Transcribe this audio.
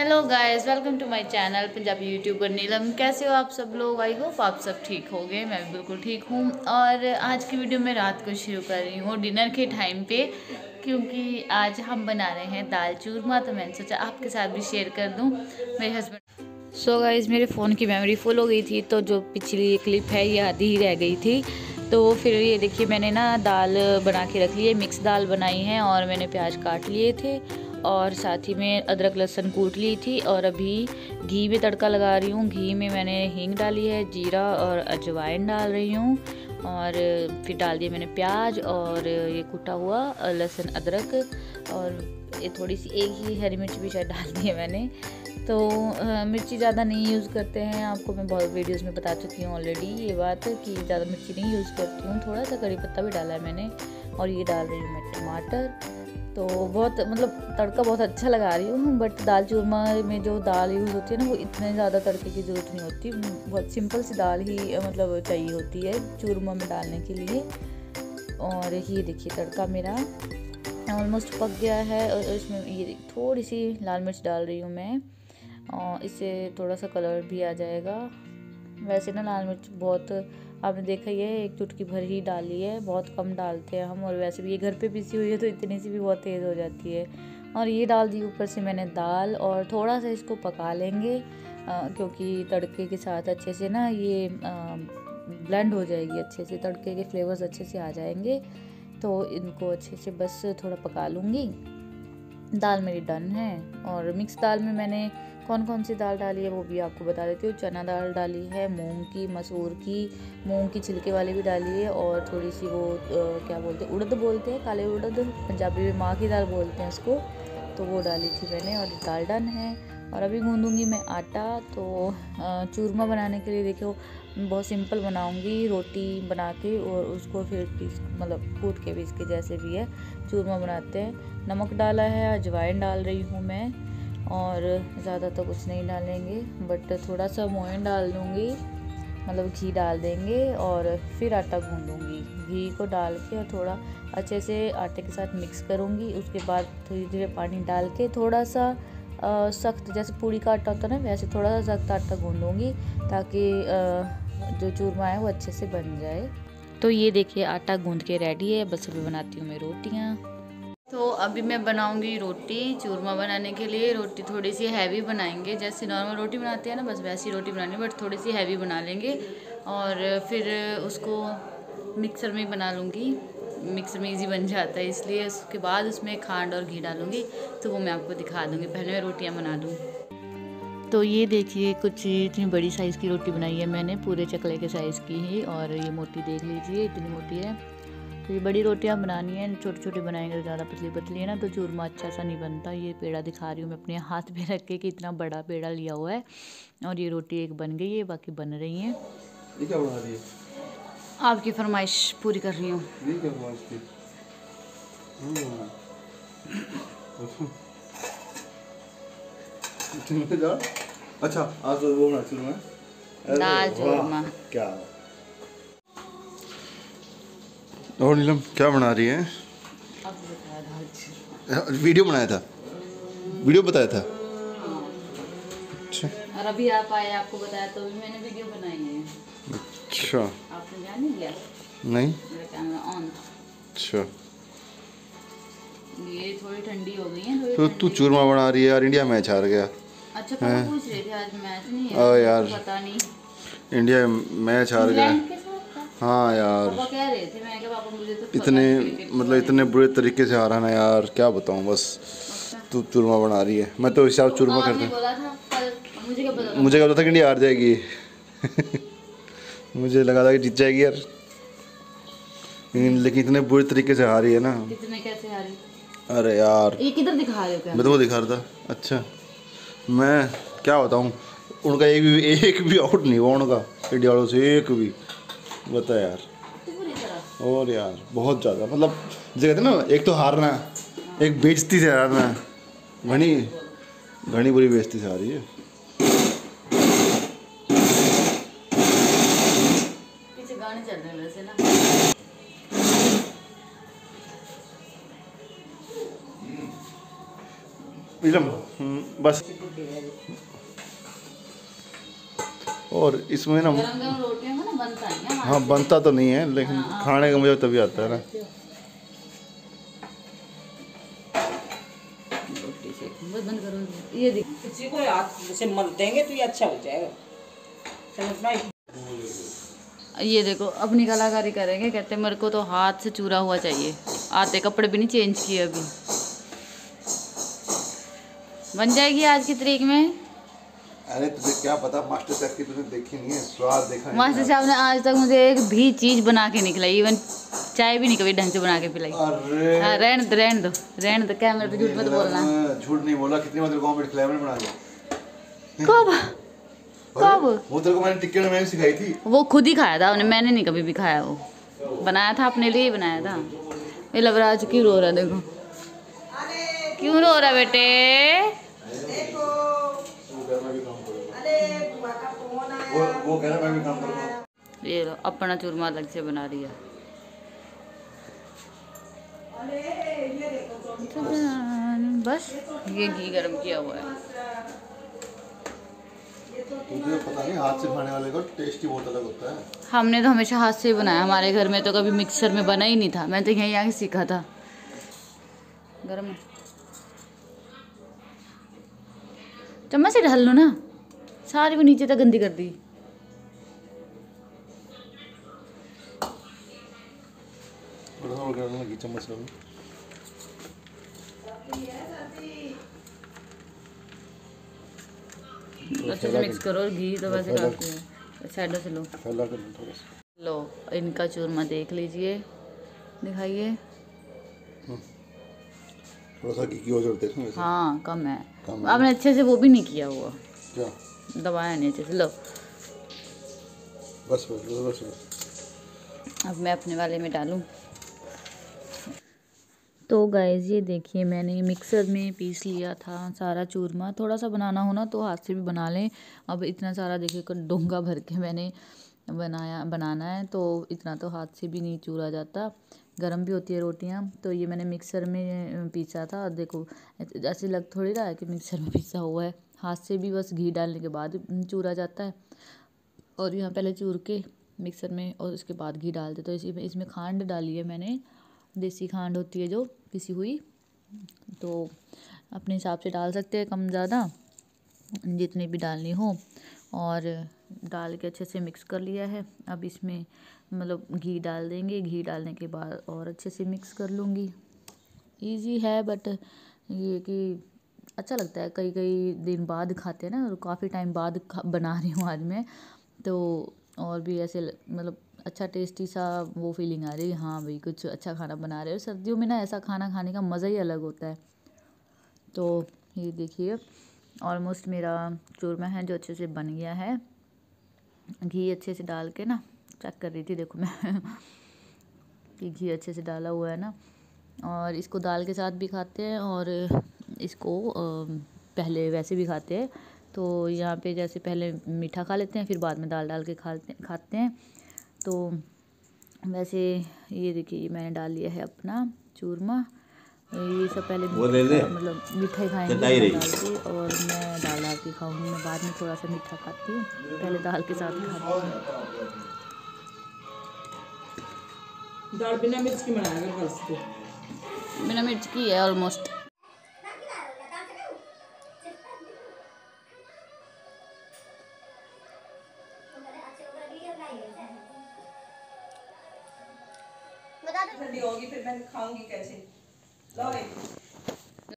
Hello guys welcome to my channel Punjabi YouTuber Neelam कैसे हो आप सब लोग? आई होप आप सब ठीक हो गए मैं भी बिल्कुल ठीक हूँ। और आज की वीडियो मैं रात को शुरू कर रही हूँ डिनर के टाइम पे, क्योंकि आज हम बना रहे हैं दाल चूरमा। तो मैंने सोचा आपके साथ भी शेयर कर दूँ। मेरे हस्बैंड सो गाइस मेरे फ़ोन की मेमोरी फुल हो गई थी तो जो पिछली क्लिप है, ये आधी ही रह गई थी। तो फिर ये देखिए, मैंने ना दाल बना के रख ली है मिक्स दाल बनाई है, और मैंने प्याज काट लिए थे। और साथ ही में अदरक, लहसुन कूट ली थी और अभी घी में तड़का लगा रही हूँ। घी में मैंने हींग डाली है, जीरा और अजवाइन डाल रही हूँ और फिर डाल दिया मैंने प्याज और ये कुटा हुआ लहसुन, अदरक और ये थोड़ी सी एक ही हरी मिर्च भी शायद डाल दी है मैंने। तो मिर्ची ज़्यादा नहीं यूज़ करते हैं, आपको मैं बहुत वीडियोस में बता चुकी हूँ ऑलरेडी ये बात कि ज़्यादा मिर्ची नहीं यूज़ करती हूँ थोड़ा सा कड़ी पत्ता भी डाला है मैंने और ये डाल रही हूँ मैं टमाटर तो बहुत मतलब तड़का बहुत अच्छा लगा रही हूँ बट दाल चूरमा में जो दाल यूज़ होती है ना, वो इतने ज़्यादा तड़के की ज़रूरत नहीं होती। बहुत सिंपल सी दाल ही मतलब चाहिए होती है चूरमा में डालने के लिए। और ये देखिए तड़का मेरा ऑलमोस्ट पक गया है, और इसमें ये थोड़ी सी लाल मिर्च डाल रही हूँ मैं। और इससे थोड़ा सा कलर भी आ जाएगा। वैसे ना लाल मिर्च बहुत आपने देखा है एक चुटकी भर ही डाली है बहुत कम डालते हैं हम और वैसे भी ये घर पे पीसी हुई है तो इतनी सी भी बहुत तेज़ हो जाती है। और ये डाल दी ऊपर से मैंने दाल और थोड़ा सा इसको पका लेंगे आ, क्योंकि तड़के के साथ अच्छे से ना ये ब्लेंड हो जाएगी अच्छे से तड़के के फ्लेवर्स अच्छे से आ जाएँगे तो इनको अच्छे से बस थोड़ा पका लूँगी। दाल मेरी डन है और मिक्स दाल में मैंने कौन कौन सी दाल डाली है वो भी आपको बता देती हूँ। चना दाल डाली है मूंग की मसूर की मूंग की छिलके वाली भी डाली है और थोड़ी सी वो आ, क्या बोलते हैं उड़द बोलते हैं काले उड़द पंजाबी में माँ की दाल बोलते हैं उसको तो वो डाली थी मैंने और दाल डन है। और अभी गूंदूँगी मैं आटा तो चूरमा बनाने के लिए देखो, बहुत सिंपल बनाऊँगी, रोटी बना के और उसको फिर पीस मतलब कूट के पीस के जैसे भी है, चूरमा बनाते हैं। नमक डाला है, अजवाइन डाल रही हूँ मैं, और ज़्यादा तो कुछ नहीं डालेंगे बट थोड़ा सा मोइन डाल दूँगी मतलब घी डाल देंगे, और फिर आटा गूँधूँगी घी को डाल के और थोड़ा अच्छे से आटे के साथ मिक्स करूँगी, उसके बाद धीरे धीरे पानी डाल के थोड़ा सा सख्त जैसे पूड़ी का आटा होता है ना वैसे थोड़ा सा सख्त आटा गूँधूँगी ताकि जो चूरमा है वो अच्छे से बन जाए। तो ये देखिए आटा गूँध के रेडी है। बस अभी बनाती हूँ मैं रोटियाँ। तो अभी मैं बनाऊँगी रोटी चूरमा बनाने के लिए। रोटी थोड़ी सी हैवी बनाएँगे। जैसे नॉर्मल रोटी बनाते हैं ना बस वैसी रोटी बनानी बट थोड़ी सी हैवी बना लेंगे। और फिर उसको मिक्सर में बना लूँगी। मिक्सर में इजी बन जाता है इसलिए उसके बाद उसमें खांड और घी डालूँगी तो वो मैं आपको दिखा दूँगी। पहले मैं रोटियाँ बना लूँ तो ये देखिए कुछ इतनी बड़ी साइज़ की रोटी बनाई है मैंने पूरे चकले के साइज़ की ही और ये मोटी देख लीजिए इतनी मोटी है। तो ये बड़ी रोटियाँ बनानी है छोटी छोटी बनाएँगे तो ज़्यादा पतली पतली है ना तो चूरमा अच्छा सा नहीं बनता। ये पेड़ा दिखा रही हूँ मैं अपने हाथ में रख के कि इतना बड़ा पेड़ा लिया हुआ है और ये रोटी एक बन गई है बाकी बन रही हैं? आपकी फरमाइश पूरी कर रही हूँ। अच्छा आज तो वो क्या और नीलम क्या बना रही है? वीडियो बनाया था। वीडियो बताया था। अच्छा। और अभी आप आए आपको बताया तो भी मैंने वीडियो बनाई है। अच्छा आपने ध्यान नहीं? दिया नहीं मेरा कैमरा ऑन अच्छा ये थोड़ी ठंडी हो गई है तो तू चूरमा बना रही है यार इंडिया मैच हार गया। अच्छा पूछ रहे थे आज मैच? नहीं है ओ यार पता नहीं। इंडिया मैच हार गया। हाँ यार। कह रहे थे मैं क्या पापा मुझे तो इतने मतलब इतने बुरे तरीके से हारा ना यार क्या बताऊँ बस। अच्छा। तू चूरमा बना रही है। मैं तो इस हिसाब चूरमा करता बोला था कल मुझे क्या पता था? मुझे क्या पता था कि इंडिया हार जाएगी। मुझे लगा था कि जीत जाएगी यार। लेकिन लेकिन इतने बुरे तरीके से हारी है ना। कितने कैसे हारी? अरे यार। ये किधर दिखा रहे हो क्या? मैं तो वो दिखा रहा था। अच्छा। मैं क्या बताऊँ? उनका एक भी एक भी आउट नहीं हुआ उनका। इंडिया वालों से एक भी। बता यार। और यार बहुत ज़्यादा। मतलब जैसे कहते हैं ना एक तो हारना एक बेइज्जती से हारना घनी घनी बुरी बेइज्जती से हारी है। विलम हम्म, बस। और इसमें ना हाँ बनता तो नहीं है लेकिन हाँ, हाँ। खाने का मुझे तभी आता है ना। ये देखो। अपनी कलाकारी करेंगे कहते मेरे को तो हाथ से चूरा हुआ चाहिए। आते कपड़े भी नहीं चेंज किए अभी। बन जाएगी आज की तारीख में? अरे तुझे क्या पता मास्टर शेफ की तूने देखी नहीं है स्वाद देखा मास्टर साहब ने आज तक मुझे एक भी चीज़ बना के नहीं खिलाई इवन चाय भी नहीं कभी ढंग से बना के पिलाई। अरे। हाँ रहने दो रहने दो रहने दो कैमरे पे झूठ मत बोलना। झूठ नहीं बोला कितनी बार तेरे को ऑमलेट खिलाया मैंने बना दिया। कब? कब? वो तेरे को मैंने टिक्के में मैंने सिखाई थी। वो खुद ही खाया था उन्हें मैंने नहीं कभी भी खाया वो। बनाया था अपने लिए ही बनाया था। ये लवराज क्यों रो रहा है देखो। क्यों रो रहा बेटे? वो वो कह रहा मैं भी काम करूँगा. ये लो अपना चूरमा अलग से बना दिया बस ये घी गरम किया हुआ है। तुझे पता नहीं हाथ से खाने वाले का टेस्ट ही बहुत अलग होता है। हमने तो हमेशा हाथ से ही बनाया हमारे घर में तो कभी मिक्सर में बना ही नहीं था। मैं तो यहीं आके सीखा था। गरम चम्मच से ढाल लो ना। सारी वो नीचे तक गंदी कर दी। अच्छे से मिक्स करो घी तो वैसे काफ़ी है। साइडों से लो। इनका चूरमा देख लीजिए। दिखाइए। थोड़ा सा घी की और है हाँ कम है। कम आपने अच्छे से वो भी नहीं किया हुआ। क्या? दबाया नहीं अच्छे से लो। बस बस बस बस अब मैं अपने वाले में डालूँ। तो गाइज़ ये देखिए मैंने मिक्सर में पीस लिया था सारा चूरमा। थोड़ा सा बनाना हो ना तो हाथ से भी बना लें। अब इतना सारा देखिए डोंगा भर के मैंने बनाया बनाना है तो इतना तो हाथ से भी नहीं चूरा जाता। गर्म भी होती है रोटियाँ तो ये मैंने मिक्सर में पीसा था। और देखो ऐसे लग थोड़ी रहा है कि मिक्सर में पीसा हुआ है। हाथ से भी बस घी डालने के बाद चूरा जाता है। और यहाँ पहले चूर के मिक्सर में और उसके बाद घी डालते तो इसी में, इसमें खांड डाली है मैंने। देसी खांड होती है जो पिसी हुई। तो अपने हिसाब से डाल सकते हैं कम ज़्यादा, जितनी भी डालनी हो। और डाल के अच्छे से मिक्स कर लिया है। अब इसमें मतलब घी डाल देंगे। घी डालने के बाद और अच्छे से मिक्स कर लूँगी। ईजी है, बट ये कि अच्छा लगता है कई कई दिन बाद खाते हैं ना और काफ़ी टाइम बाद बना रही हूँ आज मैं तो और भी ऐसे मतलब अच्छा टेस्टी सा वो फीलिंग आ रही है हाँ भाई, कुछ अच्छा खाना बना रहे हो। सर्दियों में ना ऐसा खाना खाने का मज़ा ही अलग होता है। तो ये देखिए ऑलमोस्ट मेरा चूरमा है जो अच्छे से बन गया है। घी अच्छे से डाल के ना चेक कर रही थी, देखो मैं, कि घी अच्छे से डाला हुआ है ना। और इसको दाल के साथ भी खाते हैं और इसको पहले वैसे भी खाते हैं। तो यहाँ पे जैसे पहले मीठा खा लेते हैं फिर बाद में दाल डाल के खाते खाते हैं। तो वैसे ये देखिए मैंने डाल लिया है अपना चूरमा। ये सब पहले वो ले ले। मतलब मीठा ही खाएँगे। दाल के और मैं दाल डाल के खाऊँगी। मैं बाद में थोड़ा सा मीठा खाती हूँ। पहले दाल के साथ खाती हूँ। दाल बिना मिर्च की बनाया बिना मिर्च की है ऑलमोस्ट